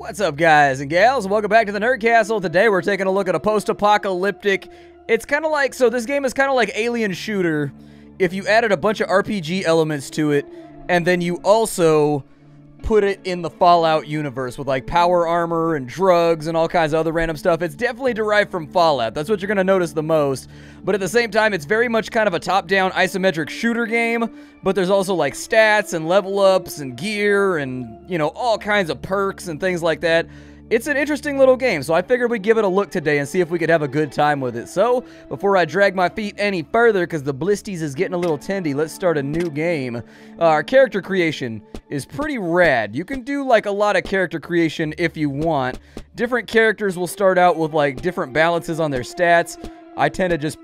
What's up, guys and gals? Welcome back to the Nerd Castle. Today we're taking a look at a post-apocalyptic. It's kind of like so. This game is kind of like Alien Shooter. If you added a bunch of RPG elements to it, and then you also put it in the Fallout universe with like power armor and drugs and all kinds of other random stuff. It's definitely derived from Fallout. That's what you're going to notice the most. But at the same time, it's very much kind of a top down isometric shooter game. But there's also like stats and level ups and gear and, you know, all kinds of perks and things like that it's an interesting little game, so I figured we'd give it a look today and see if we could have a good time with it. So, before I drag my feet any further, because the blisties is getting a little tendy, let's start a new game. Uh, our character creation is pretty rad. You can do, like, a lot of character creation if you want. Different characters will start out with, like, different balances on their stats. I tend to just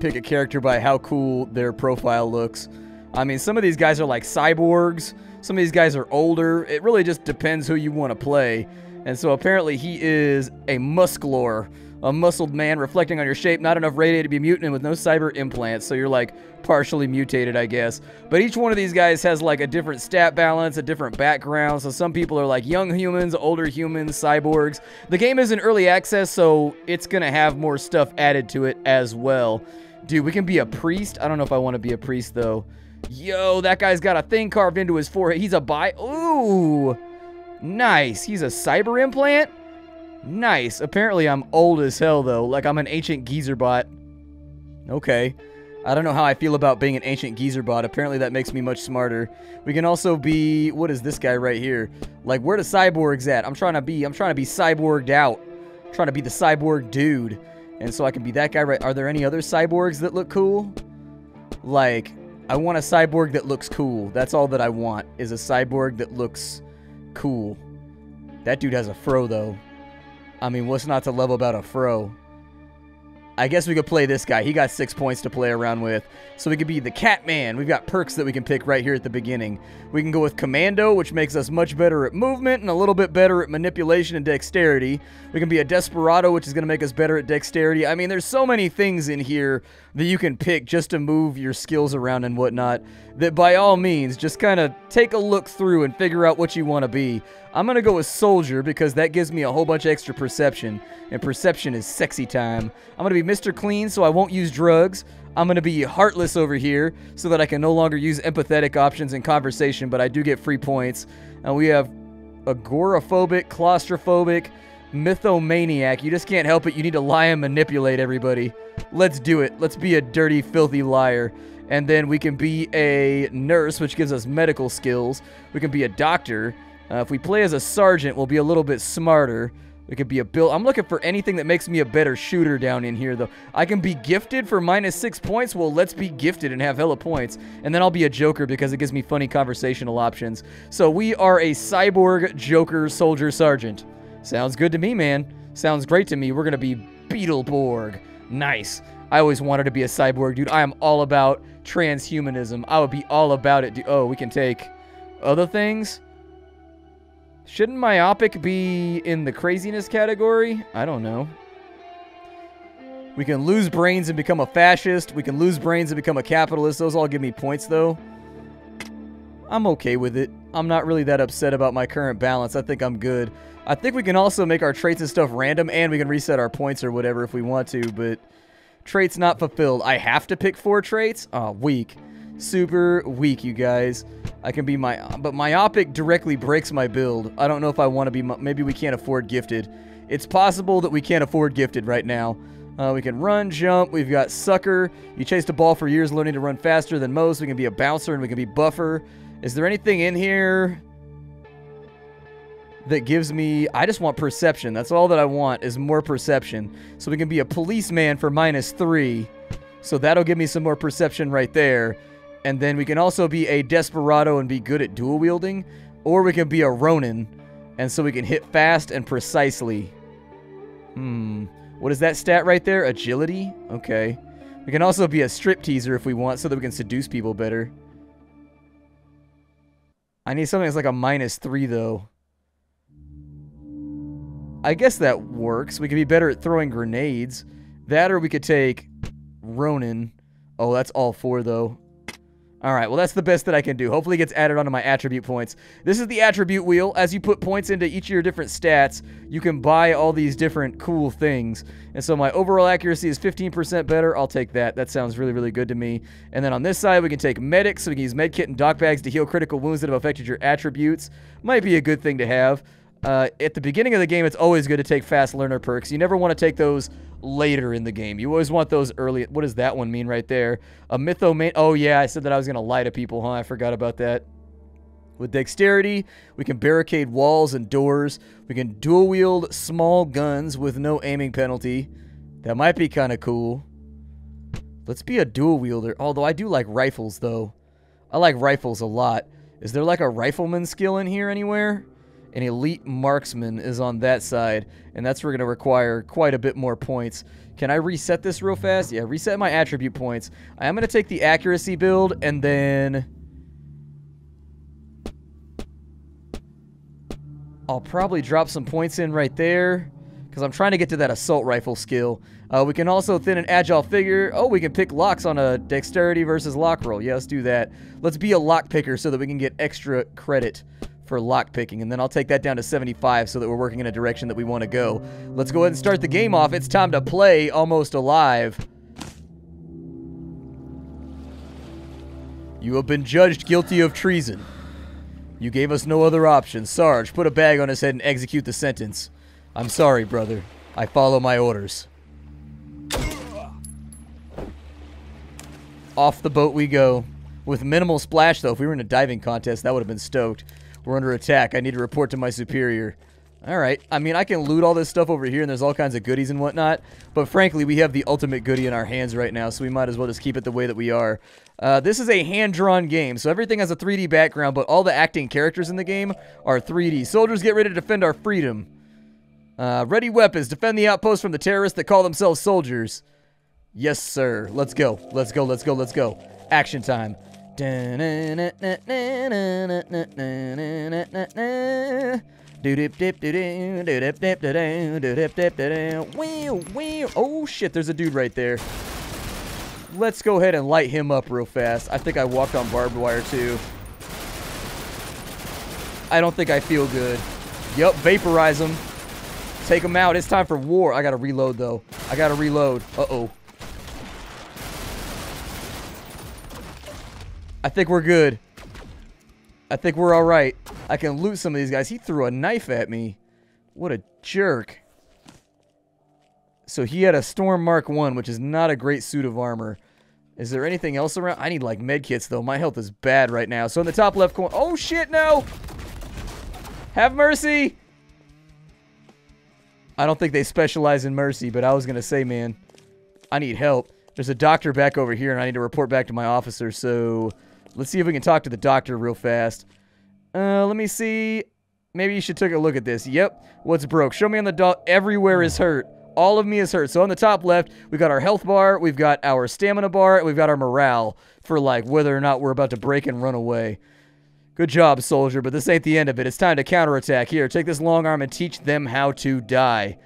pick a character by how cool their profile looks. I mean, some of these guys are, like, cyborgs. Some of these guys are older. It really just depends who you want to play. And so apparently he is a muscular, a muscled man reflecting on your shape, not enough radiated to be mutant with no cyber implants. So you're like partially mutated, I guess. But each one of these guys has like a different stat balance, a different background. So some people are like young humans, older humans, cyborgs. The game is in early access, so it's going to have more stuff added to it as well. Dude, we can be a priest. I don't know if I want to be a priest though. Yo, that guy's got a thing carved into his forehead. He's a bi. Ooh. Nice. He's a cyber implant? Nice. Apparently I'm old as hell, though. Like I'm an ancient geezer bot. Okay. I don't know how I feel about being an ancient geezer bot. Apparently that makes me much smarter. We can also be... What is this guy right here? Like, where the cyborgs at? I'm trying to be... I'm trying to be cyborged out. I'm trying to be the cyborg dude. And so I can be that guy right... Are there any other cyborgs that look cool? Like, I want a cyborg that looks cool. That's all that I want, is a cyborg that looks cool. That dude has a fro, though. I mean, what's not to love about a fro? I guess we could play this guy. He got six points to play around with. So we could be the Catman. We've got perks that we can pick right here at the beginning. We can go with Commando, which makes us much better at movement and a little bit better at manipulation and dexterity. We can be a Desperado, which is going to make us better at dexterity. I mean, there's so many things in here that you can pick just to move your skills around and whatnot that by all means, just kind of take a look through and figure out what you want to be. I'm going to go with Soldier because that gives me a whole bunch of extra perception, and perception is sexy time. I'm going to be Mr. Clean so I won't use drugs. I'm going to be Heartless over here so that I can no longer use empathetic options in conversation, but I do get free points. And we have agoraphobic, claustrophobic, mythomaniac. You just can't help it. You need to lie and manipulate everybody. Let's do it. Let's be a dirty, filthy liar. And then we can be a nurse, which gives us medical skills. We can be a doctor. Uh, if we play as a sergeant, we'll be a little bit smarter. We could be a build. I'm looking for anything that makes me a better shooter down in here, though. I can be gifted for minus six points. Well, let's be gifted and have hella points. And then I'll be a joker because it gives me funny conversational options. So we are a cyborg joker soldier sergeant. Sounds good to me, man. Sounds great to me. We're going to be Beetleborg. Nice. I always wanted to be a cyborg, dude. I am all about transhumanism. I would be all about it. Oh, we can take other things. Shouldn't myopic be in the craziness category? I don't know. We can lose brains and become a fascist. We can lose brains and become a capitalist. Those all give me points, though. I'm okay with it. I'm not really that upset about my current balance. I think I'm good. I think we can also make our traits and stuff random, and we can reset our points or whatever if we want to, but traits not fulfilled. I have to pick four traits? Oh, weak. Super weak, you guys. I can be my... But myopic directly breaks my build. I don't know if I want to be... Maybe we can't afford gifted. It's possible that we can't afford gifted right now. Uh, we can run, jump. We've got sucker. You chased a ball for years, learning to run faster than most. We can be a bouncer and we can be buffer. Is there anything in here that gives me... I just want perception. That's all that I want is more perception. So we can be a policeman for minus three. So that'll give me some more perception right there. And then we can also be a Desperado and be good at dual wielding. Or we can be a Ronin. And so we can hit fast and precisely. Hmm. What is that stat right there? Agility? Okay. We can also be a strip teaser if we want so that we can seduce people better. I need something that's like a minus three, though. I guess that works. We could be better at throwing grenades. That or we could take Ronin. Oh, that's all four, though. All right, well, that's the best that I can do. Hopefully it gets added onto my attribute points. This is the attribute wheel. As you put points into each of your different stats, you can buy all these different cool things. And so my overall accuracy is 15% better. I'll take that. That sounds really, really good to me. And then on this side, we can take medics. So we can use medkit and doc bags to heal critical wounds that have affected your attributes. Might be a good thing to have. Uh, at the beginning of the game, it's always good to take fast learner perks. You never want to take those later in the game. You always want those early. What does that one mean right there? A mythomaniac Oh, yeah, I said that I was going to lie to people, huh? I forgot about that. With dexterity, we can barricade walls and doors. We can dual wield small guns with no aiming penalty. That might be kind of cool. Let's be a dual wielder. Although I do like rifles, though. I like rifles a lot. Is there like a rifleman skill in here anywhere? An elite marksman is on that side, and that's where we're going to require quite a bit more points. Can I reset this real fast? Yeah, reset my attribute points. I am going to take the accuracy build, and then... I'll probably drop some points in right there, because I'm trying to get to that assault rifle skill. Uh, we can also thin an agile figure. Oh, we can pick locks on a dexterity versus lock roll. Yeah, let's do that. Let's be a lock picker so that we can get extra credit for lock picking, and then I'll take that down to 75 so that we're working in a direction that we want to go. Let's go ahead and start the game off. It's time to play Almost Alive. You have been judged guilty of treason. You gave us no other option. Sarge, put a bag on his head and execute the sentence. I'm sorry, brother. I follow my orders. Off the boat we go. With minimal splash, though. If we were in a diving contest, that would have been stoked. We're under attack. I need to report to my superior. Alright, I mean, I can loot all this stuff over here, and there's all kinds of goodies and whatnot, but frankly, we have the ultimate goodie in our hands right now, so we might as well just keep it the way that we are. Uh, this is a hand-drawn game, so everything has a 3D background, but all the acting characters in the game are 3D. Soldiers, get ready to defend our freedom. Uh, ready weapons. Defend the outpost from the terrorists that call themselves soldiers. Yes, sir. Let's go. Let's go, let's go, let's go. Action time. Wheel, wheel. Oh shit, there's a dude right there. Let's go ahead and light him up real fast. I think I walked on barbed wire too. I don't think I feel good. Yup, vaporize him. Take him out. It's time for war. I gotta reload though. I gotta reload. Uh-oh. I think we're good. I think we're all right. I can loot some of these guys. He threw a knife at me. What a jerk. So he had a Storm Mark 1, which is not a great suit of armor. Is there anything else around? I need, like, medkits, though. My health is bad right now. So in the top left corner... Oh, shit, no! Have mercy! I don't think they specialize in mercy, but I was going to say, man, I need help. There's a doctor back over here, and I need to report back to my officer, so... Let's see if we can talk to the doctor real fast. Uh, let me see. Maybe you should take a look at this. Yep. What's broke? Show me on the dot. Everywhere is hurt. All of me is hurt. So on the top left, we've got our health bar, we've got our stamina bar, and we've got our morale for like whether or not we're about to break and run away. Good job, soldier, but this ain't the end of it. It's time to counterattack. Here, take this long arm and teach them how to die.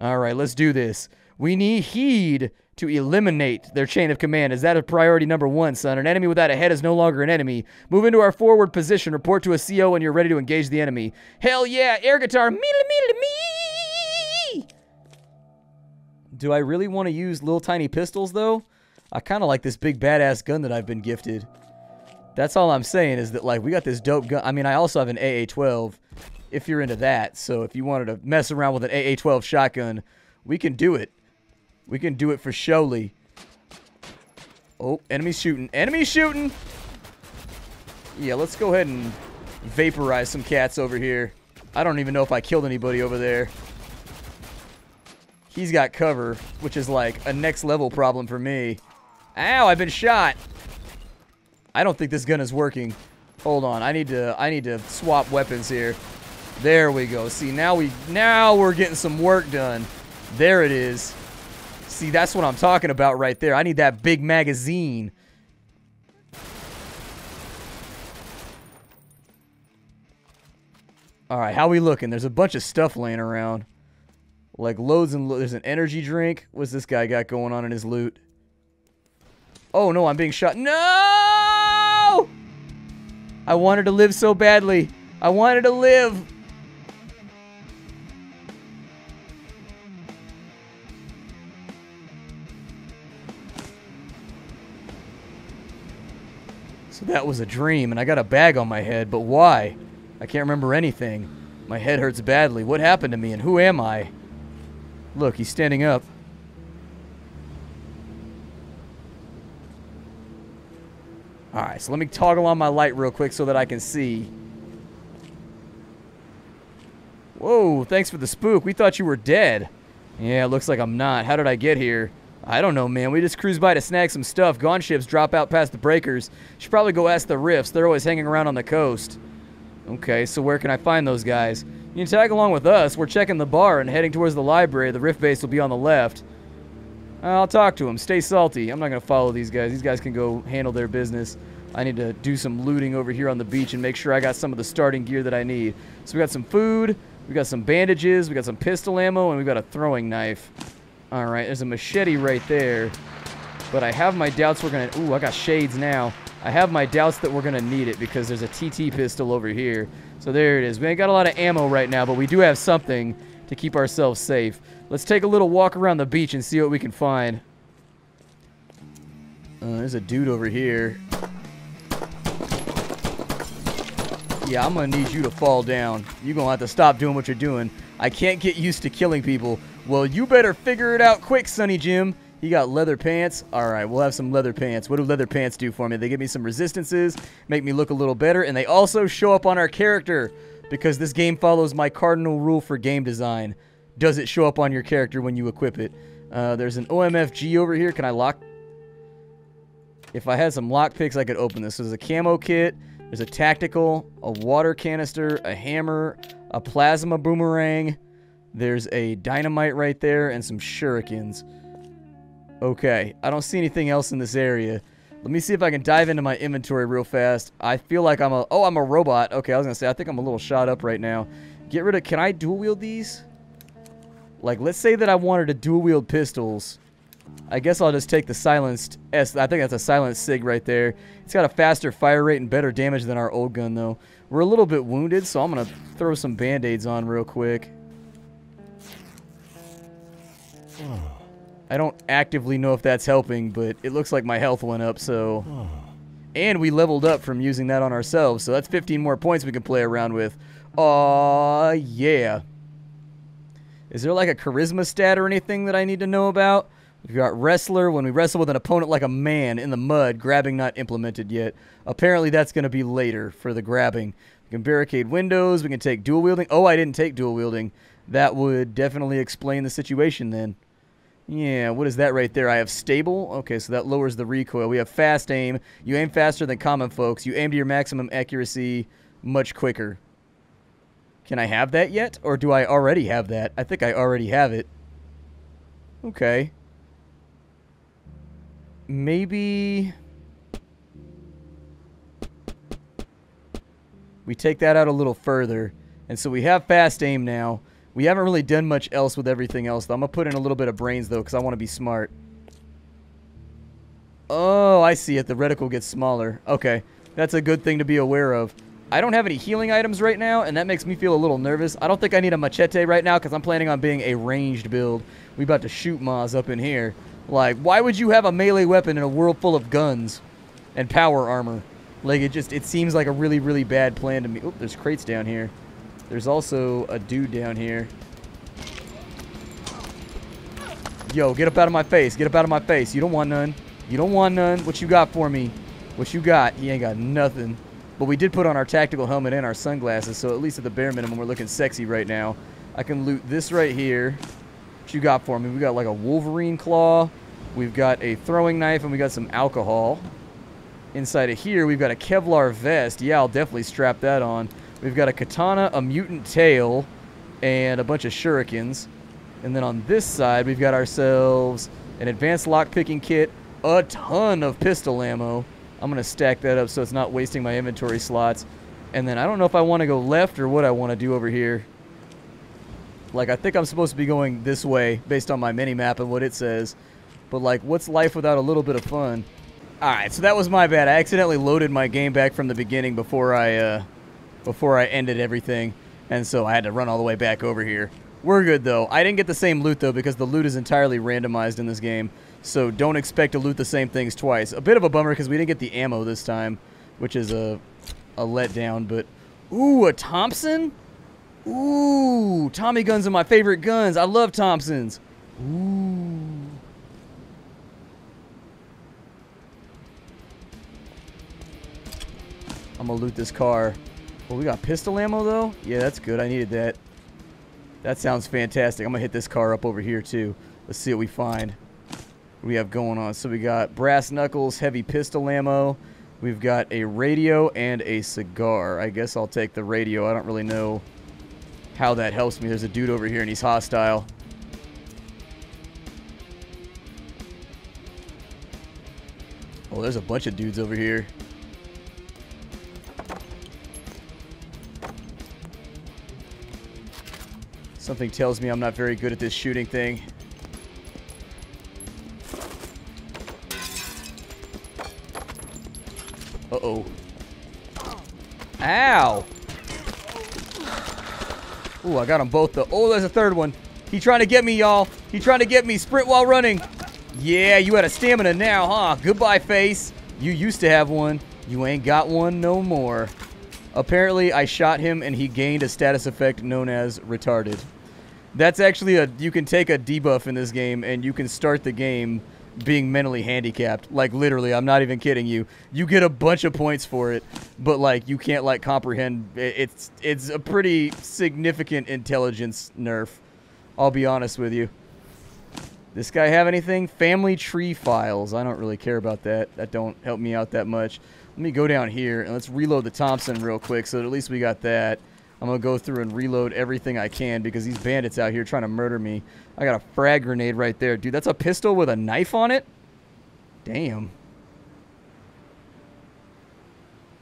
All right, let's do this. We need heed to eliminate their chain of command. Is that a priority number one, son? An enemy without a head is no longer an enemy. Move into our forward position. Report to a CO when you're ready to engage the enemy. Hell yeah, air guitar. Me me me. Do I really want to use little tiny pistols though? I kind of like this big badass gun that I've been gifted. That's all I'm saying is that like we got this dope gun. I mean, I also have an AA-12 if you're into that. So if you wanted to mess around with an AA-12 shotgun, we can do it. We can do it for surely. Oh, enemy shooting. Enemy shooting! Yeah, let's go ahead and vaporize some cats over here. I don't even know if I killed anybody over there. He's got cover, which is like a next level problem for me. Ow, I've been shot. I don't think this gun is working. Hold on, I need to I need to swap weapons here. There we go. See, now we now we're getting some work done. There it is. See, that's what I'm talking about right there. I need that big magazine. All right, how we looking? There's a bunch of stuff laying around. Like loads and there's an energy drink. What's this guy got going on in his loot? Oh, no, I'm being shot. No! I wanted to live so badly. I wanted to live. That was a dream, and I got a bag on my head, but why? I can't remember anything. My head hurts badly. What happened to me, and who am I? Look, he's standing up. Alright, so let me toggle on my light real quick so that I can see. Whoa, thanks for the spook. We thought you were dead. Yeah, it looks like I'm not. How did I get here? I don't know, man. We just cruised by to snag some stuff. Gone ships drop out past the breakers. Should probably go ask the Rifts. They're always hanging around on the coast. Okay, so where can I find those guys? You can tag along with us. We're checking the bar and heading towards the library. The Rift base will be on the left. I'll talk to them. Stay salty. I'm not going to follow these guys. These guys can go handle their business. I need to do some looting over here on the beach and make sure I got some of the starting gear that I need. So we got some food, we got some bandages, we got some pistol ammo, and we got a throwing knife. Alright, there's a machete right there. But I have my doubts we're going to... Ooh, I got shades now. I have my doubts that we're going to need it because there's a TT pistol over here. So there it is. We ain't got a lot of ammo right now, but we do have something to keep ourselves safe. Let's take a little walk around the beach and see what we can find. Uh, there's a dude over here. Yeah, I'm going to need you to fall down. You're going to have to stop doing what you're doing. I can't get used to killing people. Well, you better figure it out quick, Sonny Jim. He got leather pants. All right, we'll have some leather pants. What do leather pants do for me? They give me some resistances, make me look a little better, and they also show up on our character because this game follows my cardinal rule for game design. Does it show up on your character when you equip it? Uh, there's an OMFG over here. Can I lock? If I had some lock picks, I could open this. So there's a camo kit. There's a tactical, a water canister, a hammer, a plasma boomerang. There's a dynamite right there and some shurikens. Okay, I don't see anything else in this area. Let me see if I can dive into my inventory real fast. I feel like I'm a... Oh, I'm a robot. Okay, I was going to say, I think I'm a little shot up right now. Get rid of... Can I dual wield these? Like, let's say that I wanted to dual wield pistols. I guess I'll just take the silenced S. I think that's a silenced SIG right there. It's got a faster fire rate and better damage than our old gun, though. We're a little bit wounded, so I'm going to throw some band-aids on real quick. I don't actively know if that's helping, but it looks like my health went up, so... And we leveled up from using that on ourselves, so that's 15 more points we can play around with. Aw, yeah. Is there like a charisma stat or anything that I need to know about? We've got wrestler when we wrestle with an opponent like a man in the mud, grabbing not implemented yet. Apparently that's going to be later for the grabbing. We can barricade windows, we can take dual wielding. Oh, I didn't take dual wielding. That would definitely explain the situation then. Yeah, what is that right there? I have stable. Okay, so that lowers the recoil. We have fast aim. You aim faster than common folks. You aim to your maximum accuracy much quicker. Can I have that yet? Or do I already have that? I think I already have it. Okay. Maybe... We take that out a little further. And so we have fast aim now. We haven't really done much else with everything else, though. I'm going to put in a little bit of brains, though, because I want to be smart. Oh, I see it. The reticle gets smaller. Okay. That's a good thing to be aware of. I don't have any healing items right now, and that makes me feel a little nervous. I don't think I need a machete right now, because I'm planning on being a ranged build. We about to shoot Moz up in here. Like, why would you have a melee weapon in a world full of guns and power armor? Like, it just, it seems like a really, really bad plan to me. Oh, there's crates down here. There's also a dude down here. Yo, get up out of my face. Get up out of my face. You don't want none. You don't want none. What you got for me? What you got? He ain't got nothing. But we did put on our tactical helmet and our sunglasses, so at least at the bare minimum, we're looking sexy right now. I can loot this right here. What you got for me? We got like a Wolverine claw. We've got a throwing knife, and we got some alcohol. Inside of here, we've got a Kevlar vest. Yeah, I'll definitely strap that on. We've got a katana, a mutant tail, and a bunch of shurikens. And then on this side, we've got ourselves an advanced lockpicking kit, a ton of pistol ammo. I'm going to stack that up so it's not wasting my inventory slots. And then I don't know if I want to go left or what I want to do over here. Like, I think I'm supposed to be going this way based on my mini-map and what it says. But, like, what's life without a little bit of fun? Alright, so that was my bad. I accidentally loaded my game back from the beginning before I, uh, before I ended everything. And so I had to run all the way back over here. We're good, though. I didn't get the same loot, though, because the loot is entirely randomized in this game. So don't expect to loot the same things twice. A bit of a bummer because we didn't get the ammo this time, which is a, a letdown. But, ooh, a Thompson? Ooh, Tommy guns are my favorite guns. I love Thompsons. Ooh. I'm gonna loot this car. Well, we got pistol ammo, though? Yeah, that's good. I needed that. That sounds fantastic. I'm gonna hit this car up over here, too. Let's see what we find we have going on. So we got brass knuckles, heavy pistol ammo. We've got a radio and a cigar. I guess I'll take the radio. I don't really know how that helps me. There's a dude over here and he's hostile. Oh, there's a bunch of dudes over here. Something tells me I'm not very good at this shooting thing. Uh-oh. Ow! Ooh, I got them both, though. Oh, there's a third one. He trying to get me, y'all. He trying to get me. Sprint while running. Yeah, you had a stamina now, huh? Goodbye, face. You used to have one. You ain't got one no more. Apparently, I shot him and he gained a status effect known as retarded. That's actually a... You can take a debuff in this game and you can start the game being mentally handicapped. Like literally, I'm not even kidding you. You get a bunch of points for it, but like you can't like comprehend. It's it's a pretty significant intelligence nerf. I'll be honest with you. This guy have anything? Family tree files. I don't really care about that. That don't help me out that much. Let me go down here and let's reload the Thompson real quick so at least we got that. I'm going to go through and reload everything I can because these bandits out here trying to murder me. I got a frag grenade right there. Dude, that's a pistol with a knife on it? Damn.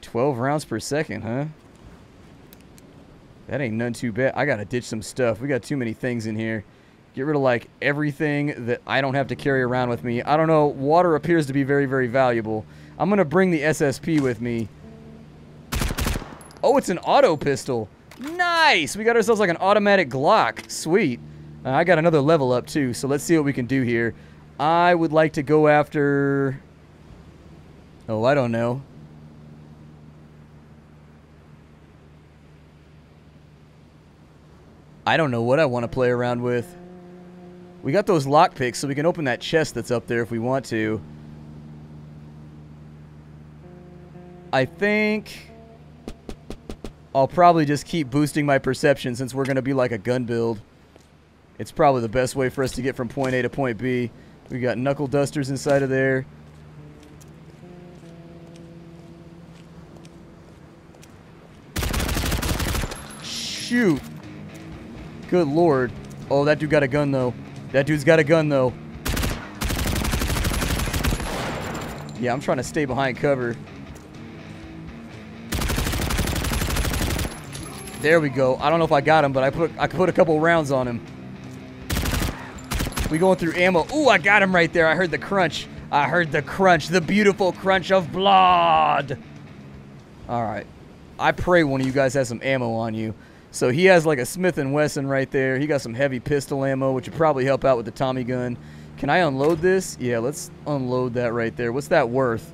12 rounds per second, huh? That ain't none too bad. I got to ditch some stuff. We got too many things in here. Get rid of, like, everything that I don't have to carry around with me. I don't know. Water appears to be very, very valuable. I'm going to bring the SSP with me. Oh, it's an auto pistol. Nice! We got ourselves like an automatic Glock. Sweet. Uh, I got another level up too, so let's see what we can do here. I would like to go after... Oh, I don't know. I don't know what I want to play around with. We got those lockpicks, so we can open that chest that's up there if we want to. I think... I'll probably just keep boosting my perception since we're going to be like a gun build. It's probably the best way for us to get from point A to point B. We got knuckle dusters inside of there. Shoot. Good lord. Oh, that dude got a gun, though. That dude's got a gun, though. Yeah, I'm trying to stay behind cover. There we go. I don't know if I got him, but I put I put a couple rounds on him. We going through ammo. Ooh, I got him right there. I heard the crunch. I heard the crunch. The beautiful crunch of blood. All right. I pray one of you guys has some ammo on you. So he has like a Smith & Wesson right there. He got some heavy pistol ammo, which would probably help out with the Tommy gun. Can I unload this? Yeah, let's unload that right there. What's that worth?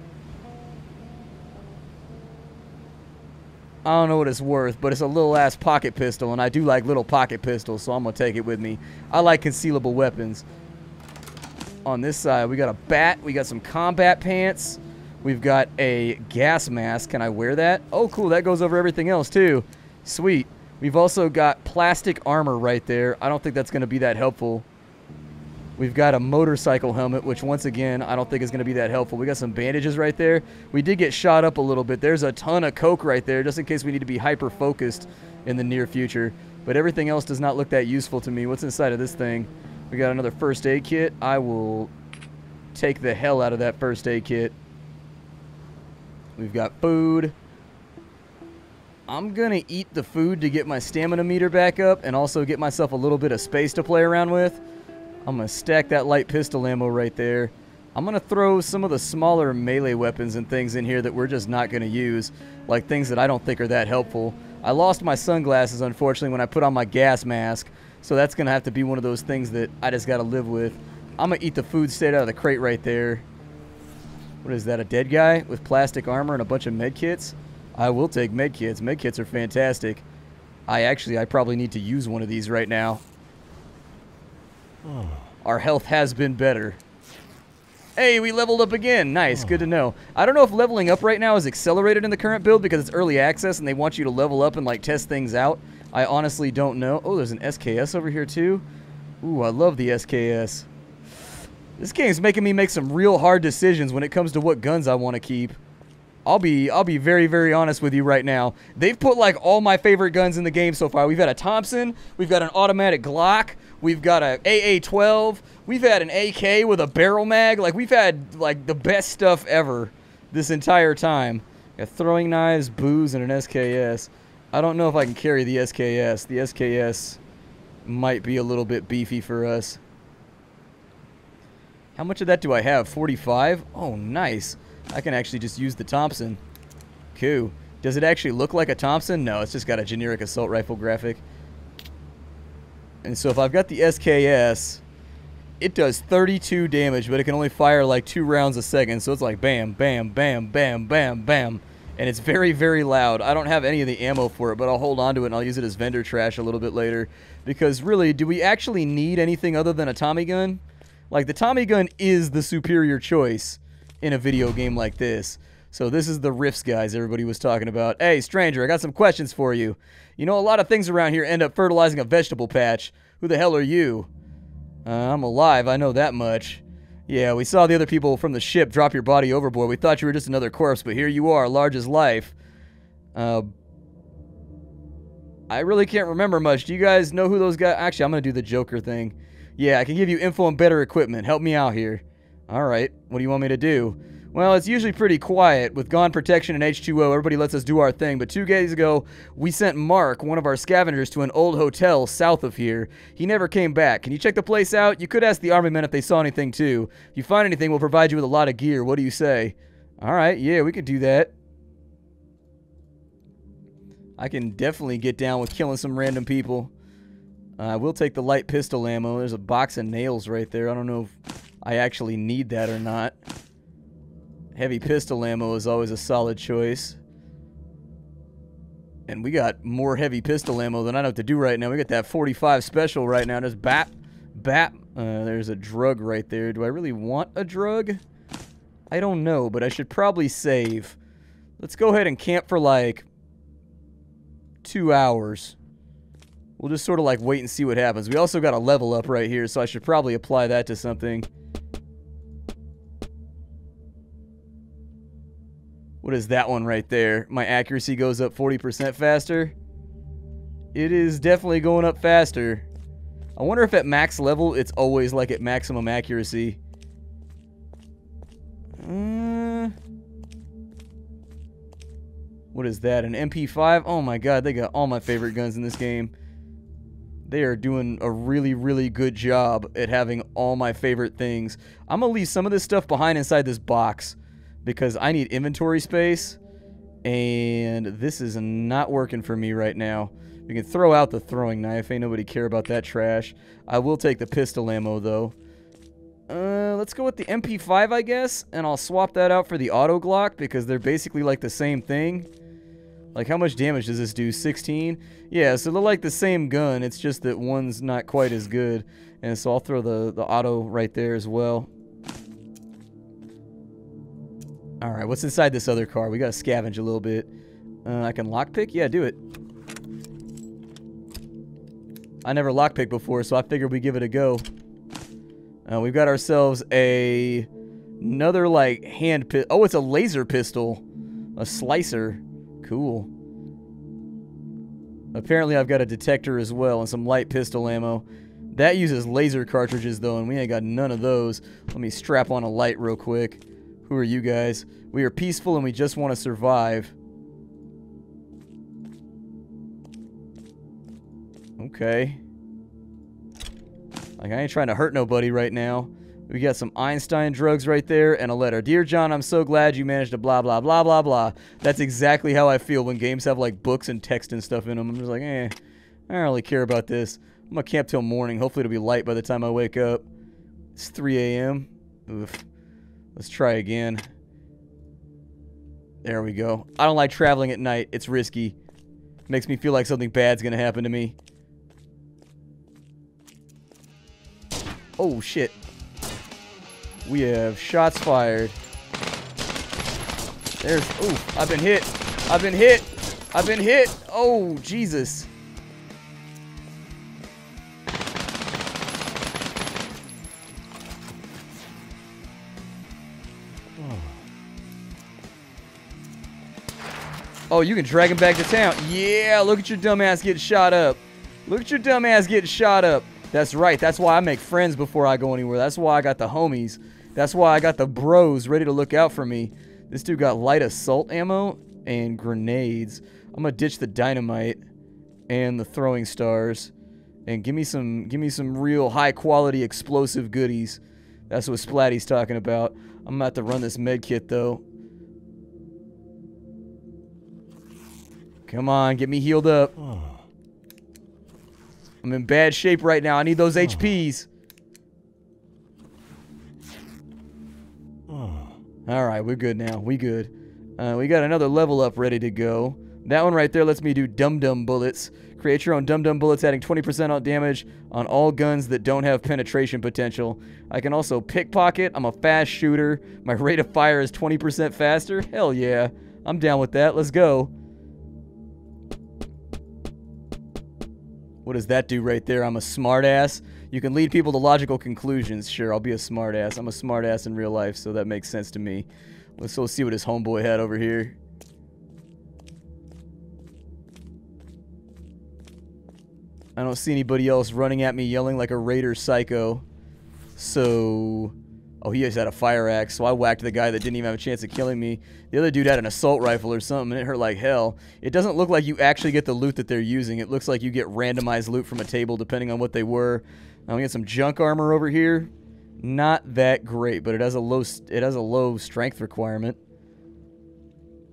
I don't know what it's worth, but it's a little ass pocket pistol, and I do like little pocket pistols, so I'm to take it with me. I like concealable weapons. On this side, we got a bat, we got some combat pants, we've got a gas mask. Can I wear that? Oh, cool, that goes over everything else, too. Sweet. We've also got plastic armor right there. I don't think that's to be that helpful. We've got a motorcycle helmet, which once again, I don't think is going to be that helpful. We got some bandages right there. We did get shot up a little bit. There's a ton of coke right there, just in case we need to be hyper-focused in the near future. But everything else does not look that useful to me. What's inside of this thing? We got another first aid kit. I will take the hell out of that first aid kit. We've got food. I'm going to eat the food to get my stamina meter back up and also get myself a little bit of space to play around with. I'm going to stack that light pistol ammo right there. I'm going to throw some of the smaller melee weapons and things in here that we're just not going to use, like things that I don't think are that helpful. I lost my sunglasses, unfortunately, when I put on my gas mask, so that's going to have to be one of those things that I just got to live with. I'm going to eat the food straight out of the crate right there. What is that, a dead guy with plastic armor and a bunch of med kits? I will take med kits. Med kits are fantastic. I actually, I probably need to use one of these right now. Our health has been better. Hey, we leveled up again. Nice, good to know. I don't know if leveling up right now is accelerated in the current build because it's early access and they want you to level up and like test things out. I honestly don't know. Oh, there's an SKS over here too. Ooh, I love the SKS. This game's making me make some real hard decisions when it comes to what guns I want to keep. I'll be I'll be very very honest with you right now. They've put like all my favorite guns in the game so far. We've got a Thompson, we've got an automatic Glock, we've got a AA12, we've had an AK with a barrel mag. Like we've had like the best stuff ever this entire time. Got throwing knives, booze, and an SKS. I don't know if I can carry the SKS. The SKS might be a little bit beefy for us. How much of that do I have? 45? Oh, nice. I can actually just use the Thompson. Cool. Does it actually look like a Thompson? No, it's just got a generic assault rifle graphic. And so if I've got the SKS, it does 32 damage, but it can only fire like two rounds a second. So it's like bam, bam, bam, bam, bam, bam. And it's very, very loud. I don't have any of the ammo for it, but I'll hold on to it and I'll use it as vendor trash a little bit later. Because really, do we actually need anything other than a Tommy gun? Like, the Tommy gun is the superior choice in a video game like this. So this is the Rifts guys everybody was talking about. Hey, stranger, I got some questions for you. You know, a lot of things around here end up fertilizing a vegetable patch. Who the hell are you? Uh, I'm alive, I know that much. Yeah, we saw the other people from the ship drop your body overboard. We thought you were just another corpse, but here you are, large as life. Uh, I really can't remember much. Do you guys know who those guys... Actually, I'm going to do the Joker thing. Yeah, I can give you info and better equipment. Help me out here. Alright, what do you want me to do? Well, it's usually pretty quiet. With Gone Protection and H2O, everybody lets us do our thing. But two days ago, we sent Mark, one of our scavengers, to an old hotel south of here. He never came back. Can you check the place out? You could ask the army men if they saw anything, too. If you find anything, we'll provide you with a lot of gear. What do you say? Alright, yeah, we could do that. I can definitely get down with killing some random people. I uh, will take the light pistol ammo. There's a box of nails right there. I don't know if I actually need that or not. Heavy pistol ammo is always a solid choice. And we got more heavy pistol ammo than I know what to do right now. We got that 45 special right now. Just bap, bap. Uh, there's a drug right there. Do I really want a drug? I don't know, but I should probably save. Let's go ahead and camp for like two hours. We'll just sort of like wait and see what happens. We also got a level up right here, so I should probably apply that to something. What is that one right there? My accuracy goes up 40% faster. It is definitely going up faster. I wonder if at max level, it's always like at maximum accuracy. Uh, what is that? An MP5? Oh my god, they got all my favorite guns in this game. They are doing a really, really good job at having all my favorite things. I'm going to leave some of this stuff behind inside this box because I need inventory space and this is not working for me right now. We can throw out the throwing knife. Ain't nobody care about that trash. I will take the pistol ammo, though. Uh, let's go with the MP5, I guess. And I'll swap that out for the auto Glock because they're basically like the same thing. Like, how much damage does this do? 16? Yeah, so they're like the same gun. It's just that one's not quite as good. And so I'll throw the, the auto right there as well. Alright, what's inside this other car? We gotta scavenge a little bit. Uh, I can lockpick? Yeah, do it. I never lockpicked before, so I figured we'd give it a go. Uh, we've got ourselves a another like hand pit. Oh, it's a laser pistol, a slicer. Cool. Apparently, I've got a detector as well and some light pistol ammo. That uses laser cartridges though, and we ain't got none of those. Let me strap on a light real quick. Who are you guys? We are peaceful and we just want to survive. Okay. Like, I ain't trying to hurt nobody right now. We got some Einstein drugs right there and a letter. Dear John, I'm so glad you managed to blah, blah, blah, blah, blah. That's exactly how I feel when games have like books and text and stuff in them. I'm just like, eh, I don't really care about this. I'm going to camp till morning. Hopefully it'll be light by the time I wake up. It's 3 a.m. Oof. Let's try again. There we go. I don't like traveling at night. It's risky. Makes me feel like something bad's to happen to me. Oh, shit. We have shots fired. There's... Ooh, I've been hit. I've been hit. I've been hit. Oh, Jesus. Oh, you can drag him back to town. Yeah, look at your dumbass getting shot up. Look at your dumbass getting shot up. That's right. That's why I make friends before I go anywhere. That's why I got the homies. That's why I got the bros ready to look out for me. This dude got light assault ammo and grenades. I'm gonna ditch the dynamite and the throwing stars and give me some give me some real high quality explosive goodies. That's what Splatty's talking about. I'm about to run this med kit though. Come on, get me healed up. I'm in bad shape right now. I need those HPs. All right, we're good now. We good. Uh, we got another level up ready to go. That one right there lets me do Dum Dum bullets. Create your own Dum Dum bullets, adding 20% on damage on all guns that don't have penetration potential. I can also pickpocket. I'm a fast shooter. My rate of fire is 20% faster. Hell yeah. I'm down with that. Let's go. What does that do right there? I'm a smartass. You can lead people to logical conclusions. Sure, I'll be a smartass. I'm a smartass in real life, so that makes sense to me. Let's go see what his homeboy had over here. I don't see anybody else running at me yelling like a raider psycho. So... Oh, he just had a fire axe, so I whacked the guy that didn't even have a chance of killing me. The other dude had an assault rifle or something, and it hurt like hell. It doesn't look like you actually get the loot that they're using. It looks like you get randomized loot from a table depending on what they were. Now we got some junk armor over here. Not that great, but it has a low it has a low strength requirement.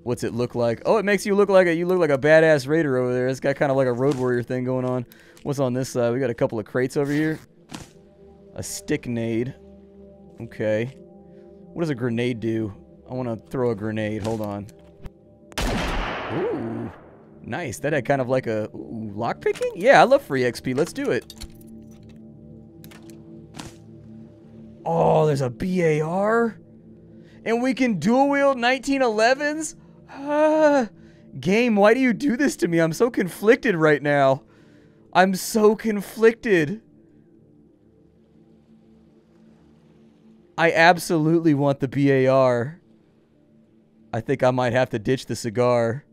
What's it look like? Oh, it makes you look like a you look like a badass raider over there. It's got kind of like a road warrior thing going on. What's on this side? We got a couple of crates over here. A stick nade. Okay. What does a grenade do? I want to throw a grenade. Hold on. Ooh. Nice. That had kind of like a lockpicking? Yeah, I love free XP. Let's do it. Oh, there's a BAR? And we can dual wield 1911s? Ah, game, why do you do this to me? I'm so conflicted right now. I'm so conflicted. I absolutely want the BAR. I think I might have to ditch the cigar.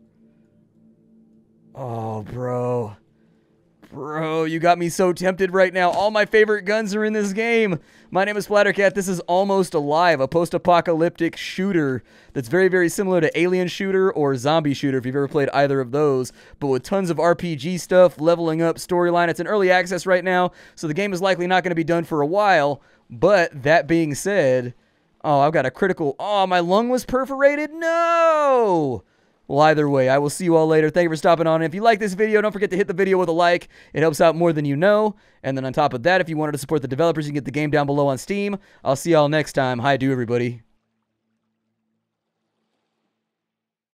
Oh, bro. Bro, you got me so tempted right now. All my favorite guns are in this game. My name is Splattercat. This is Almost Alive, a post-apocalyptic shooter that's very, very similar to Alien Shooter or Zombie Shooter if you've ever played either of those, but with tons of RPG stuff, leveling up, storyline. It's in early access right now, so the game is likely not going to be done for a while, but that being said, oh, I've got a critical. Oh, my lung was perforated? No! Well, either way, I will see you all later. Thank you for stopping on. If you like this video, don't forget to hit the video with a like. It helps out more than you know. And then on top of that, if you wanted to support the developers, you can get the game down below on Steam. I'll see y'all next time. Hi, do everybody.